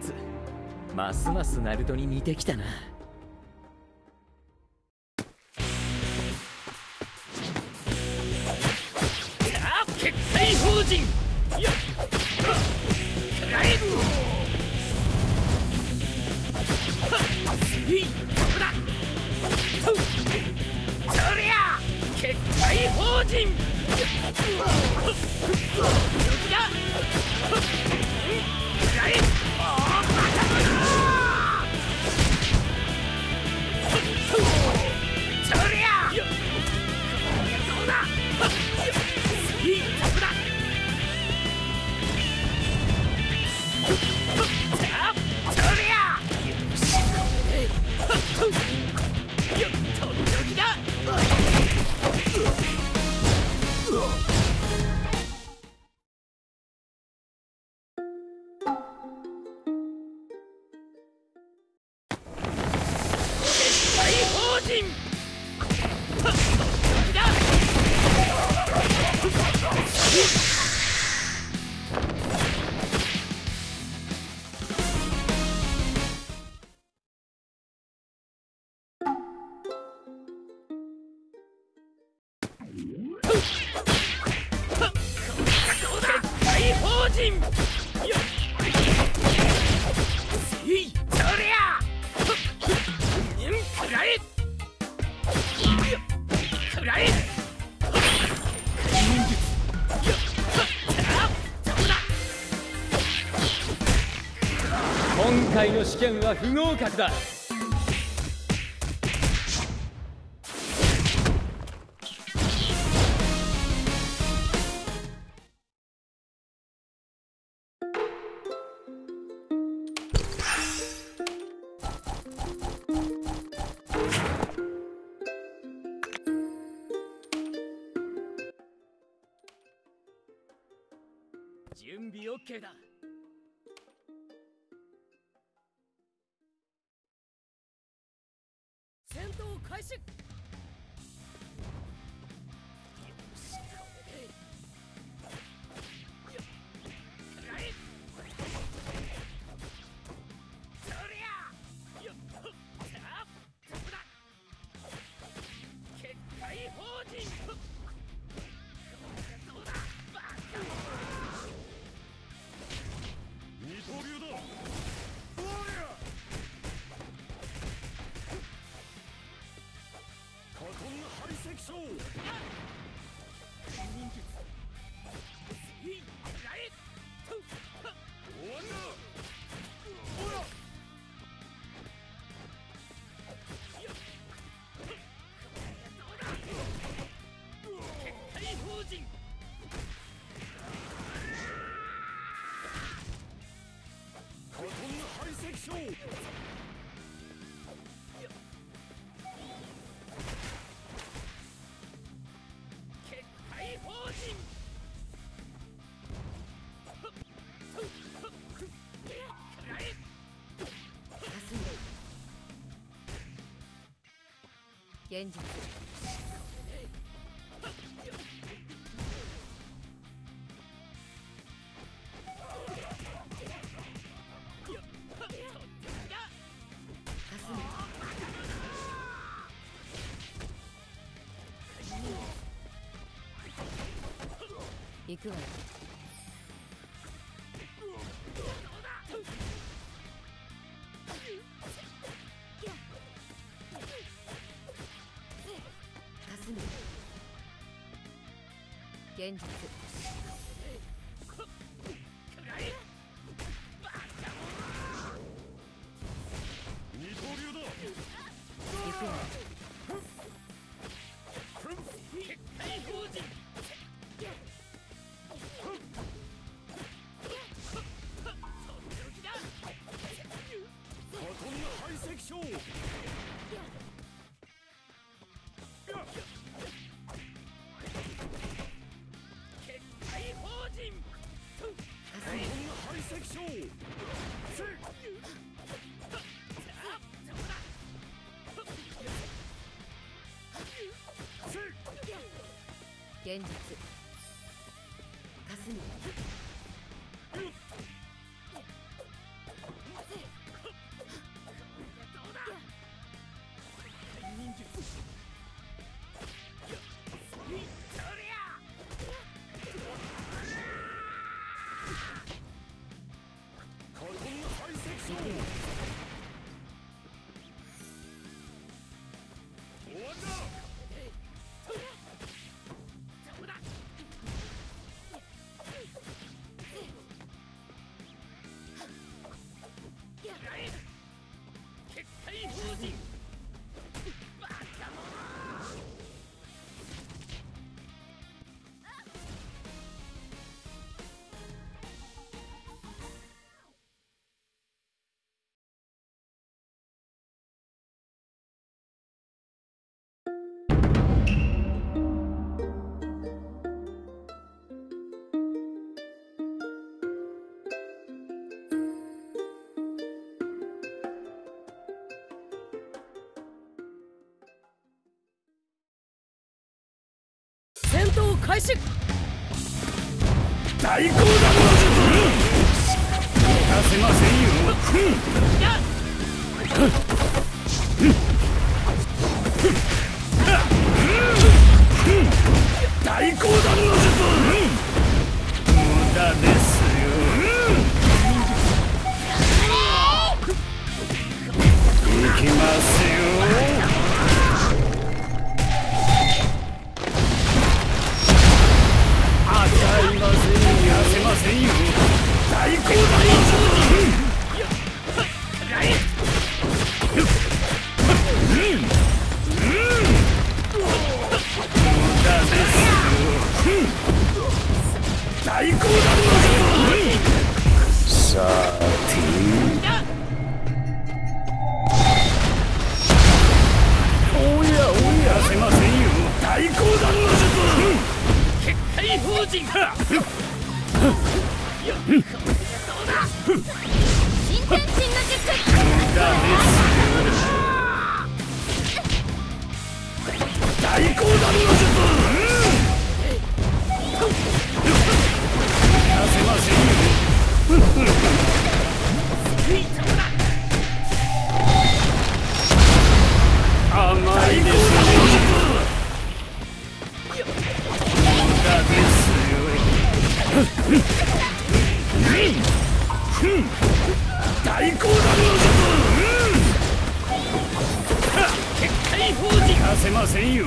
つますますナルトに似てきたな。結界法人。よっ。らえいだ。そりゃ結界法人。今回試験は不合格だ。準備 OK だ。現実 行くわよ。現実。行くわよ現実。開始大光弾の術出せませんよ大光弾の術無駄ですよ行きますよ界 大光弾の術結界法事出せませんよ。